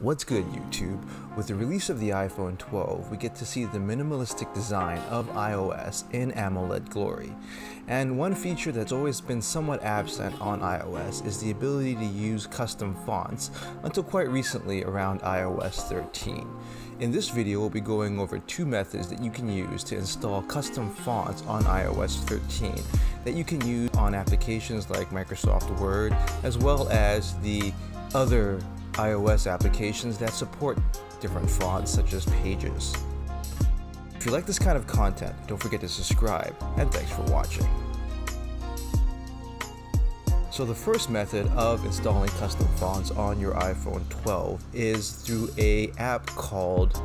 What's good YouTube? With the release of the iPhone 12, we get to see the minimalistic design of iOS in AMOLED glory. And one feature that's always been somewhat absent on iOS is the ability to use custom fonts until quite recently around iOS 13. In this video, we'll be going over two methods that you can use to install custom fonts on iOS 13 that you can use on applications like Microsoft Word as well as the other iOS applications that support different fonts such as Pages. If you like this kind of content, don't forget to subscribe, and thanks for watching. So the first method of installing custom fonts on your iPhone 12 is through a app called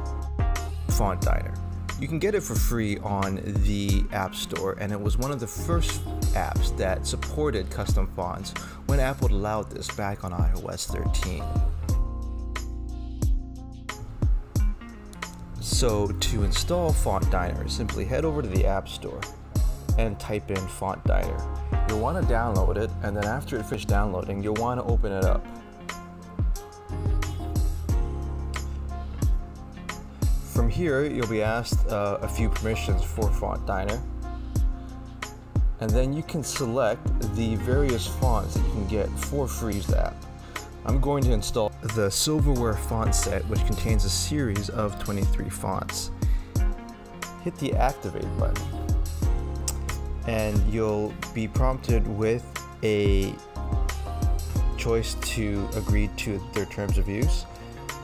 Font Diner. You can get it for free on the App Store, and it was one of the first apps that supported custom fonts when Apple allowed this back on iOS 13. So to install Font Diner, simply head over to the App Store and type in Font Diner. You'll want to download it, and then after it finishes downloading, you'll want to open it up. From here, you'll be asked uh, a few permissions for Font Diner. And then you can select the various fonts that you can get for Freeze app. I'm going to install the Silverware font set, which contains a series of 23 fonts. Hit the activate button, and you'll be prompted with a choice to agree to their terms of use.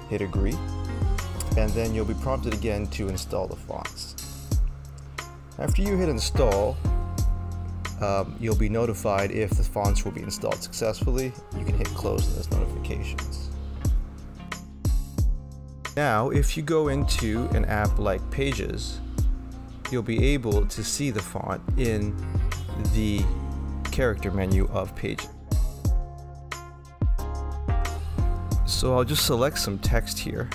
Hit agree, and then you'll be prompted again to install the fonts. After you hit install, um, you'll be notified if the fonts will be installed successfully. You can hit close in those notifications. Now, if you go into an app like Pages, you'll be able to see the font in the character menu of Pages. So I'll just select some text here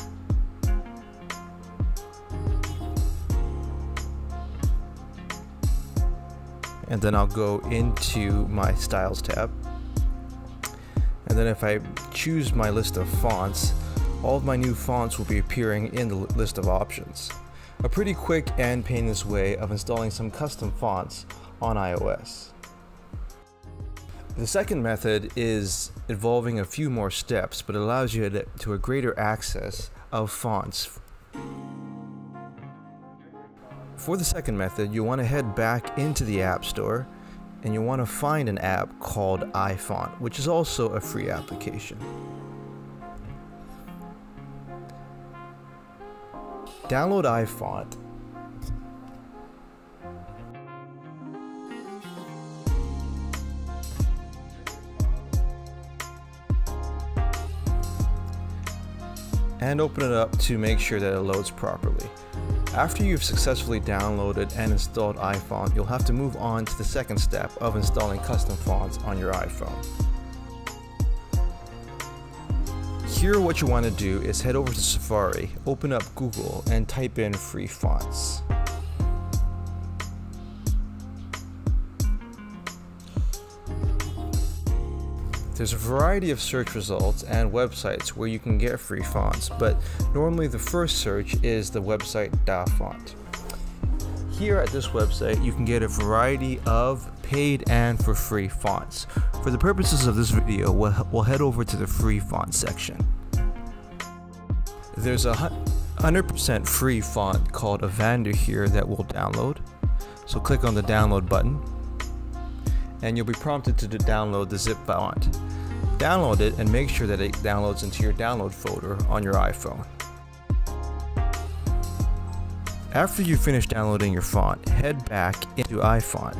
and then I'll go into my styles tab and then if I choose my list of fonts all of my new fonts will be appearing in the list of options. A pretty quick and painless way of installing some custom fonts on iOS. The second method is involving a few more steps but allows you to, a greater access of fonts for the second method, you want to head back into the App Store and you want to find an app called iFont, which is also a free application. Download iFont. And open it up to make sure that it loads properly. After you've successfully downloaded and installed iFont, you'll have to move on to the second step of installing custom fonts on your iPhone. Here what you want to do is head over to Safari, open up Google, and type in free fonts. There's a variety of search results and websites where you can get free fonts, but normally the first search is the website DaFont. Here at this website, you can get a variety of paid and for free fonts. For the purposes of this video, we'll, we'll head over to the free font section. There's a 100% free font called Evander here that we'll download. So click on the download button and you'll be prompted to download the zip font. Download it and make sure that it downloads into your download folder on your iPhone. After you finish downloading your font, head back into iFont.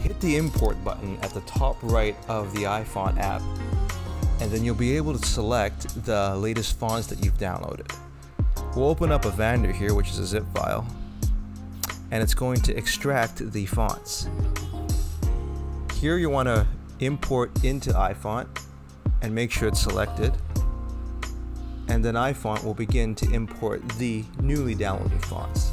Hit the import button at the top right of the iFont app and then you'll be able to select the latest fonts that you've downloaded. We'll open up Evander here, which is a zip file, and it's going to extract the fonts. Here you want to import into iFont and make sure it's selected. And then iFont will begin to import the newly downloaded fonts.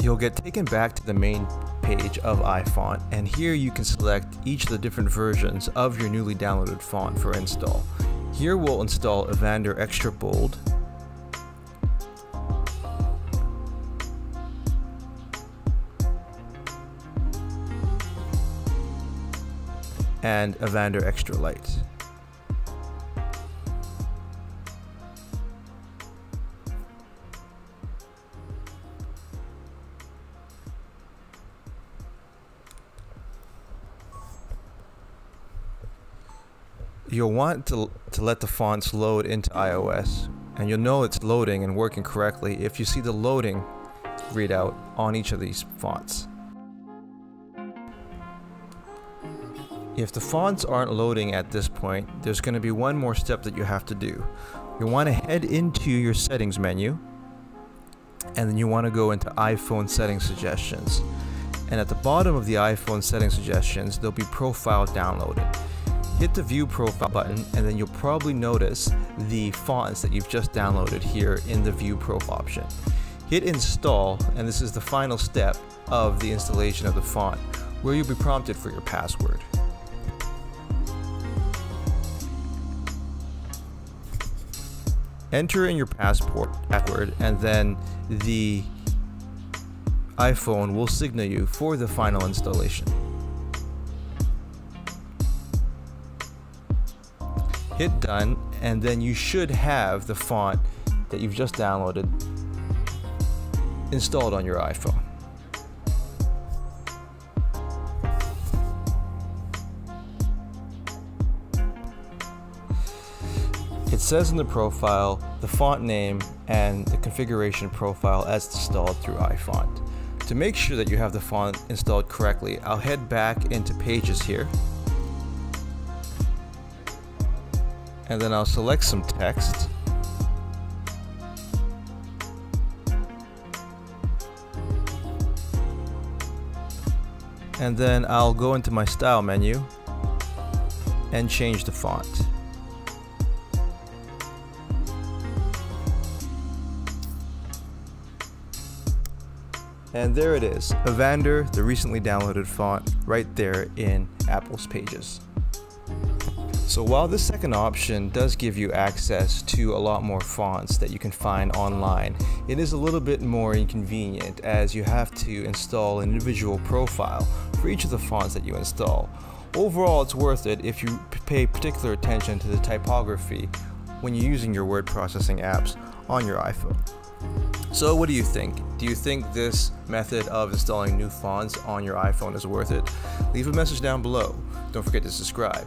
You'll get taken back to the main page of iFont and here you can select each of the different versions of your newly downloaded font for install. Here we'll install Evander Extra Bold and Evander Extra Light. You'll want to, to let the fonts load into iOS and you'll know it's loading and working correctly if you see the loading readout on each of these fonts. If the fonts aren't loading at this point, there's going to be one more step that you have to do. You'll want to head into your settings menu and then you want to go into iPhone settings suggestions. And at the bottom of the iPhone settings suggestions, there'll be profile downloaded. Hit the view profile button and then you'll probably notice the fonts that you've just downloaded here in the view profile option. Hit install and this is the final step of the installation of the font where you'll be prompted for your password. Enter in your passport password and then the iPhone will signal you for the final installation. Hit done, and then you should have the font that you've just downloaded installed on your iPhone. It says in the profile the font name and the configuration profile as installed through iFont. To make sure that you have the font installed correctly, I'll head back into Pages here and then I'll select some text. And then I'll go into my style menu and change the font. And there it is, Evander, the recently downloaded font, right there in Apple's Pages. So while the second option does give you access to a lot more fonts that you can find online, it is a little bit more inconvenient as you have to install an individual profile for each of the fonts that you install. Overall, it's worth it if you pay particular attention to the typography when you're using your word processing apps on your iPhone. So what do you think? Do you think this method of installing new fonts on your iPhone is worth it? Leave a message down below. Don't forget to subscribe